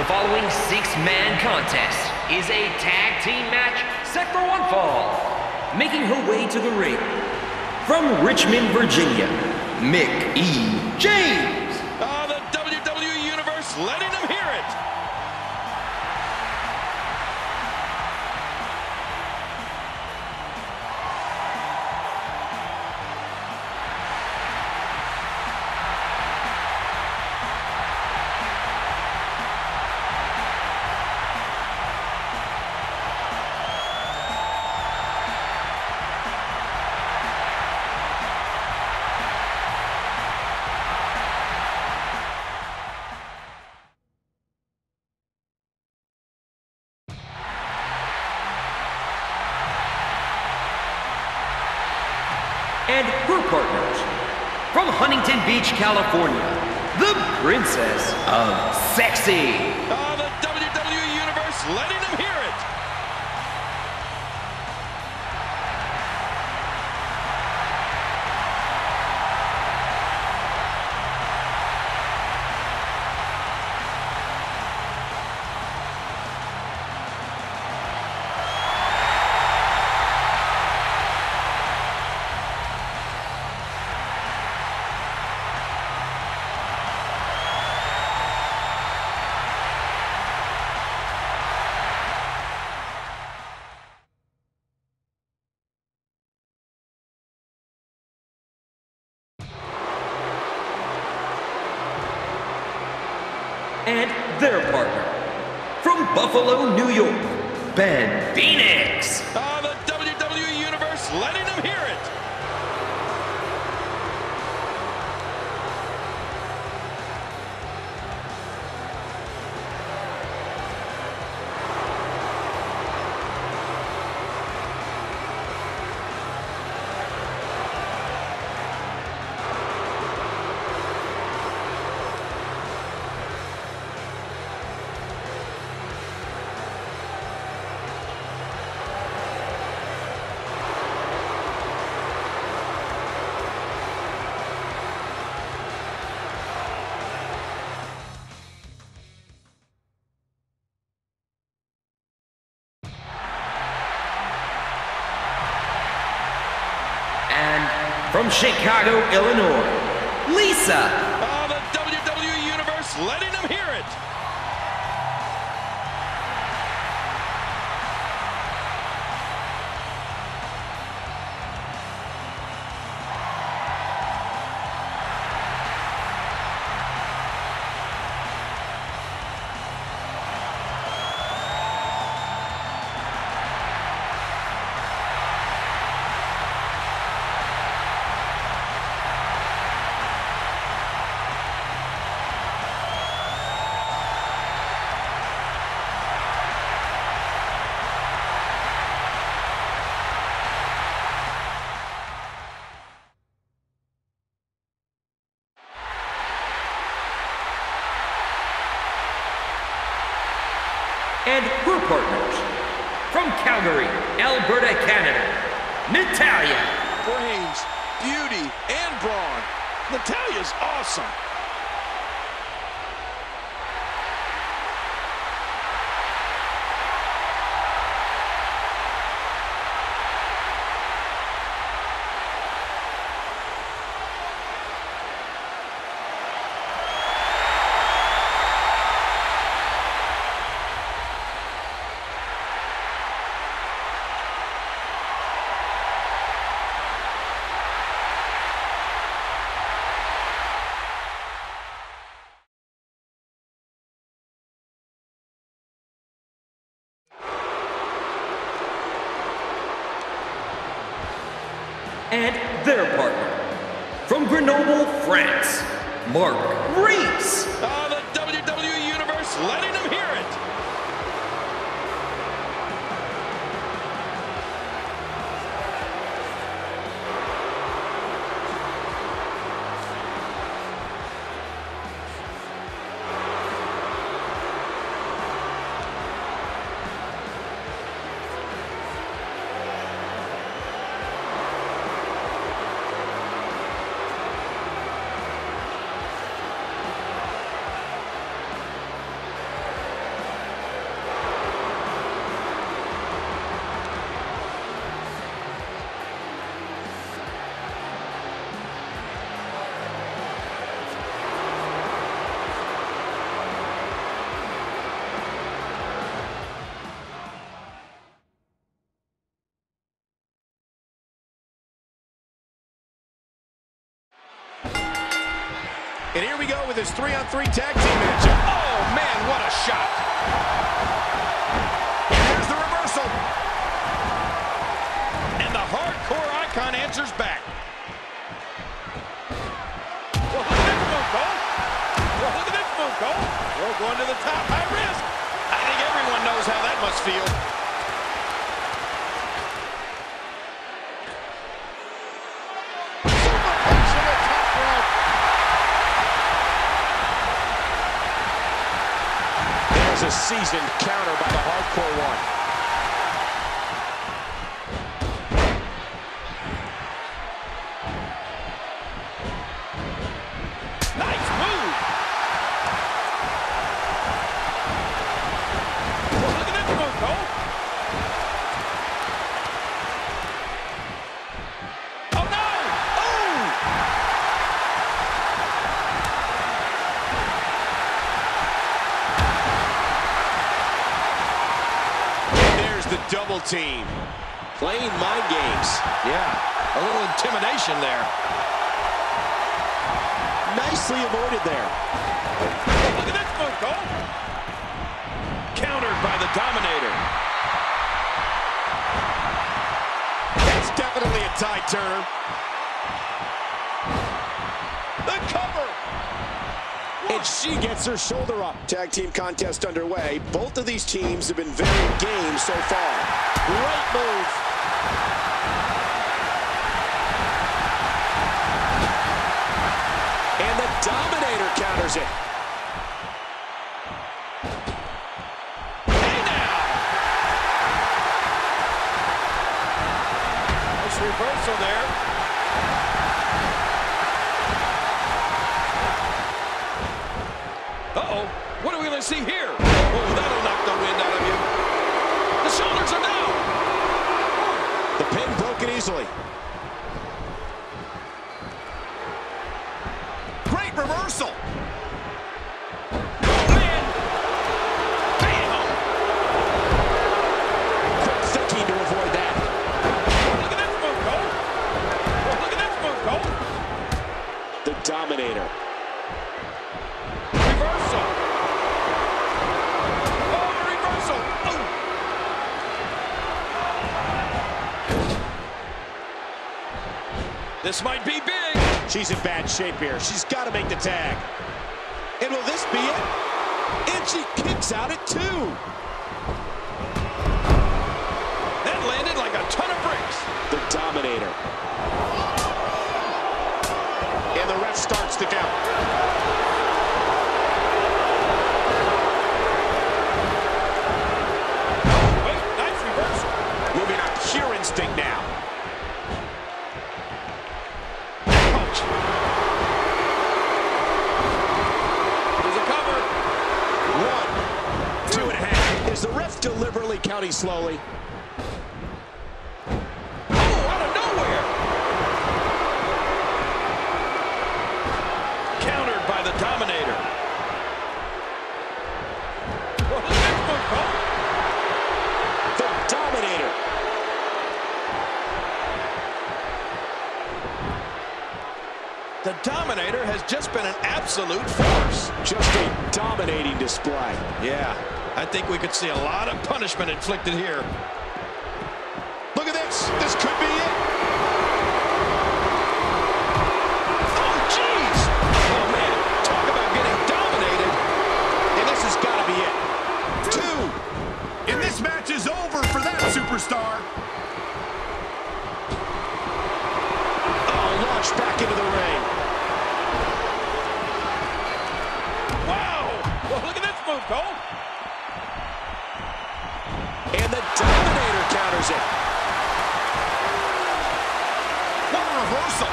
The following six-man contest is a tag team match set for one fall. Making her way to the ring, from Richmond, Virginia, Mick E. James. Ah, the WWE Universe letting them hear it. From Huntington Beach, California, the Princess of Sexy. Ah, the WWE Universe letting them hear and their partner. From Buffalo, New York, Beth Phoenix. Ah, from Chicago, Illinois, Lisa. And her partners. From Calgary, Alberta, Canada, Natalya. Brains, beauty, and brawn. Natalya's awesome. And here we go with his three-on-three 3 tag team matchup. Oh, man, what a shot. Here's the reversal. And the hardcore icon answers back. Well, at this move, Cole. Well, look at this move, Cole. Well, going to the top, high risk. I think everyone knows how that must feel. Seasoned counter by the Hardcore One. Team. Playing mind games. Yeah, a little intimidation there. Nicely avoided there. Look at this move, Cole. Countered by the Dominator. That's definitely a tie turn. And she gets her shoulder up. Tag team contest underway. Both of these teams have been very game so far. Great move. And the Dominator counters it. She's in bad shape here. She's got to make the tag. And will this be it? And she kicks out at two. That landed like a ton of bricks. The Dominator. And the ref starts to count. Wait, nice reversal. Moving on pure instinct now. Slowly. Oh, out of nowhere! Countered by the Dominator. The Dominator. The Dominator has just been an absolute force. Just a dominating display. Yeah. I think we could see a lot of punishment inflicted here. Look at this. This could be it. Oh, jeez. Oh, man. Talk about getting dominated. And this has got to be it. Two. And this match is over for that superstar. Oh, launched back into the ring. Wow. Look at this move, Cole. It. What a reversal.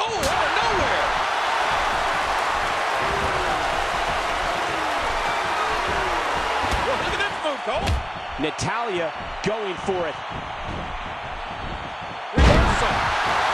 Oh, out of nowhere. Well, look at this move, Cole. Natalya going for it. Reversal.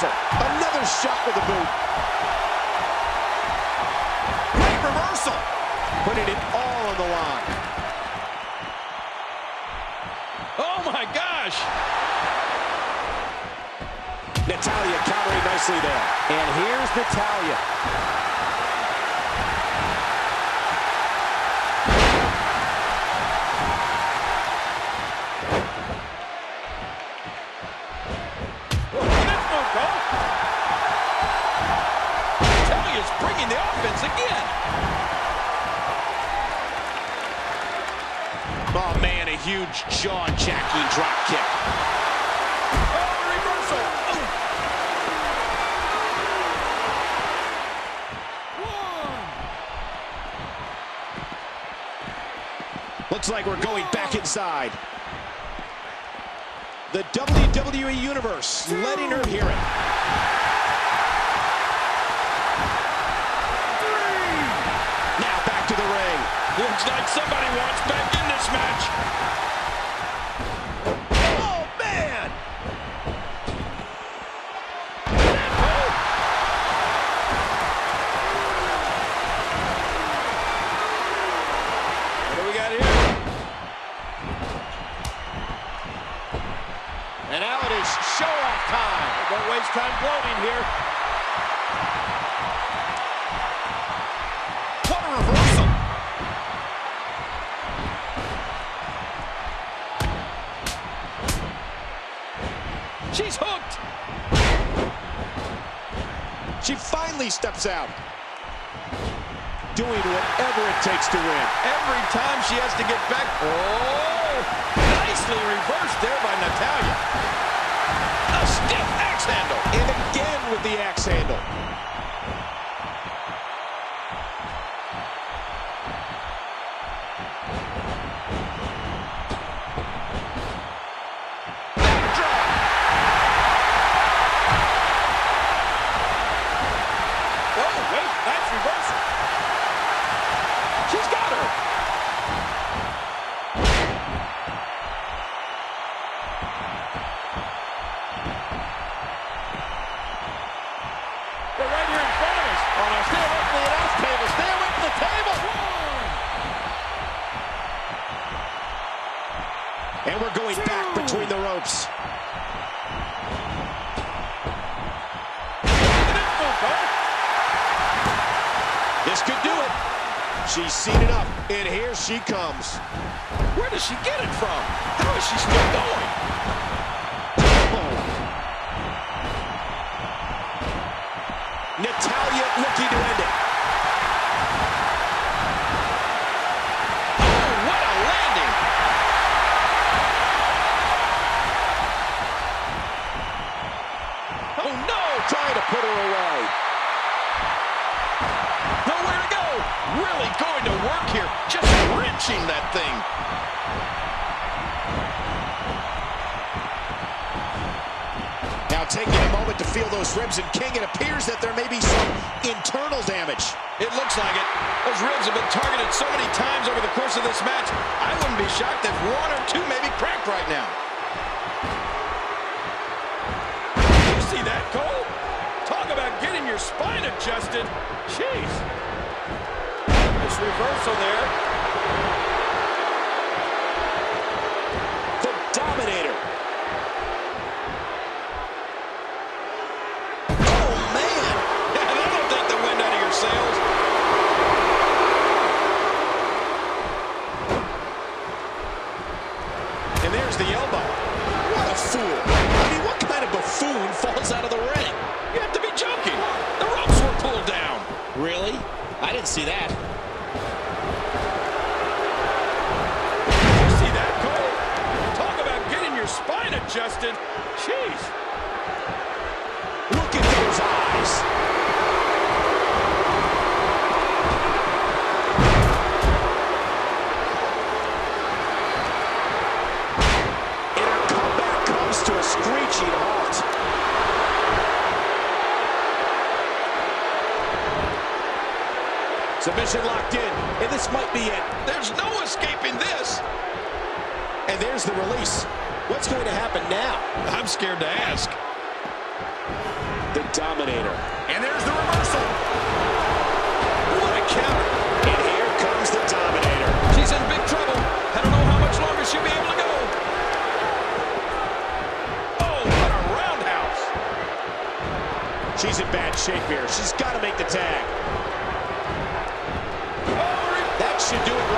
Reversal. Another shot with the boot. Great reversal. Putting it all on the line. Oh, my gosh. Natalya countering nicely there. And here's Natalya. Huge jaw-jacking drop kick. Reversal. Looks like we're going back inside. The WWE Universe letting her hear it. Now back to the ring. Looks like somebody wants back in this match. Steps out. Doing whatever it takes to win. Every time she has to get back. Oh, nicely reversed there by Natalya. A stiff axe handle. And again with the axe handle. And we're going back between the ropes. This. Could do it. She's seen it up, and here she comes. Where does she get it from? How is she still going? Wrenching that thing. Now taking a moment to feel those ribs, and King, it appears that there may be some internal damage. It looks like it. Those ribs have been targeted so many times over the course of this match. I wouldn't be shocked if one or two may be cracked right now. You see that, Cole? Talk about getting your spine adjusted. Jeez. Nice reversal there. The Dominator. Oh, man. That'll take the wind out of your sails. And there's the elbow. What a fool. I mean, what kind of buffoon falls out of the ring? You have to be joking. The ropes were pulled down. Really? I didn't see that. Adjusted. Jeez. Look at those eyes. And her comeback comes to a screeching halt. Submission locked in, and this might be it. There's no escaping this. And there's the release. What's going to happen now? I'm scared to ask. The Dominator. And there's the reversal. What a counter. And here comes the Dominator. She's in big trouble. I don't know how much longer she'll be able to go. Oh, what a roundhouse. She's in bad shape here. She's got to make the tag. Oh, that should do it.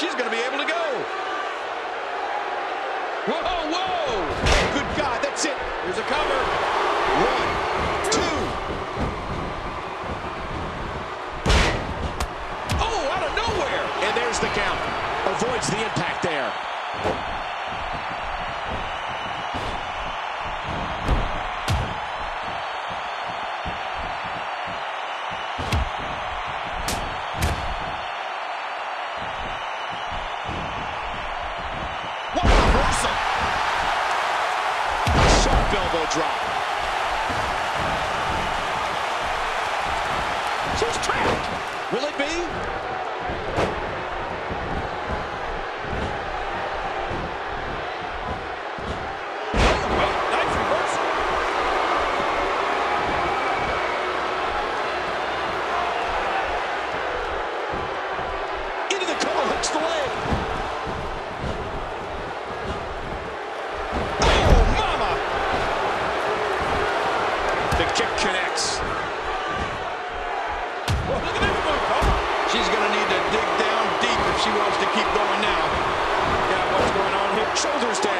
she's going to drop. She's trapped. Will it be? shoulders down.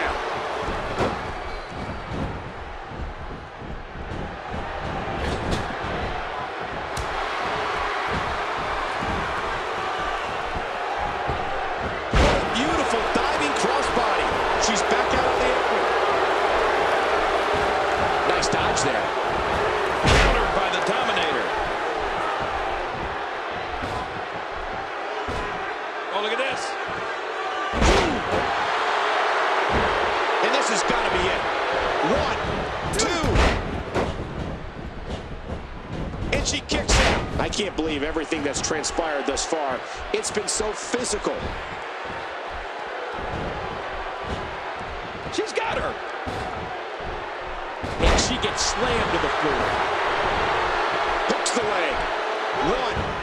thus far. It's been so physical. She's got her. And she gets slammed to the floor. Hooks the leg. One,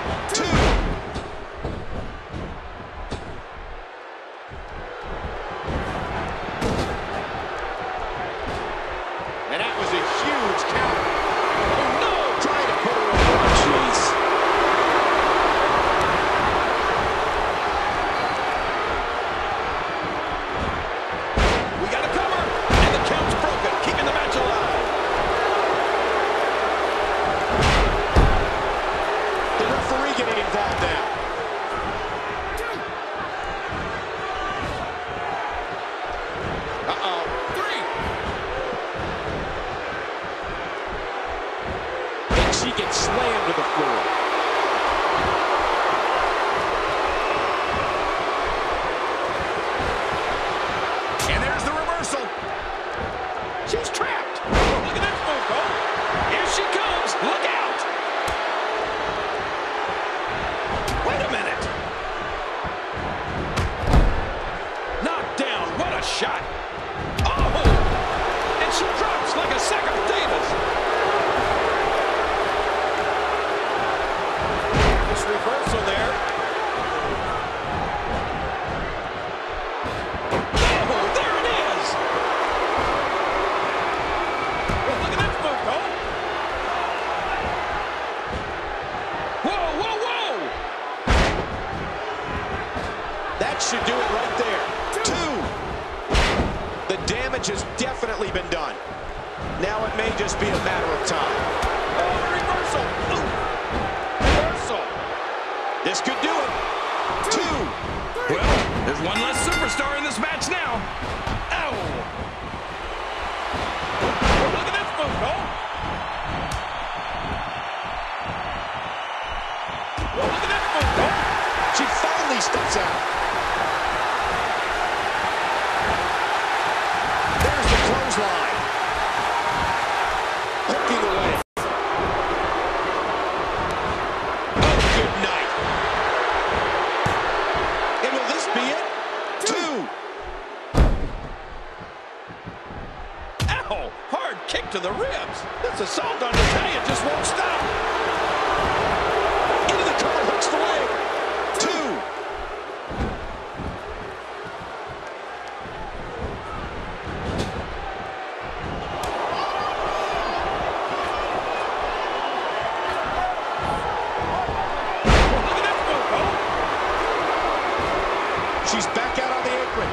She's back out on the apron.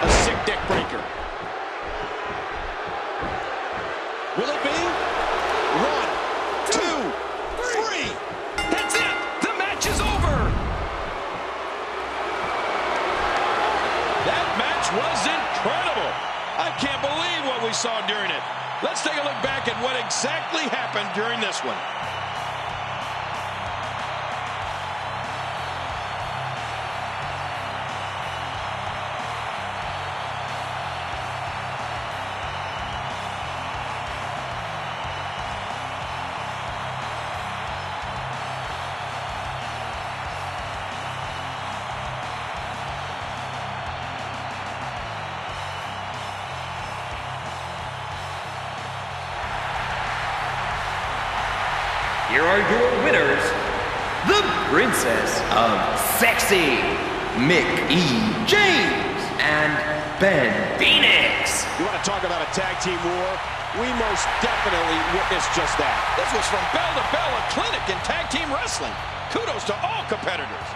A sick deck breaker. Will it be? One, two, three. That's it. The match is over. That match was incredible. I can't believe what we saw during it. Let's take a look back at what exactly happened during this one. Here are your winners, the Princess of Sexy, Mick E. James, and Beth Phoenix. You want to talk about a tag team war? We most definitely witnessed just that. This was from bell to bell, a clinic in tag team wrestling. Kudos to all competitors.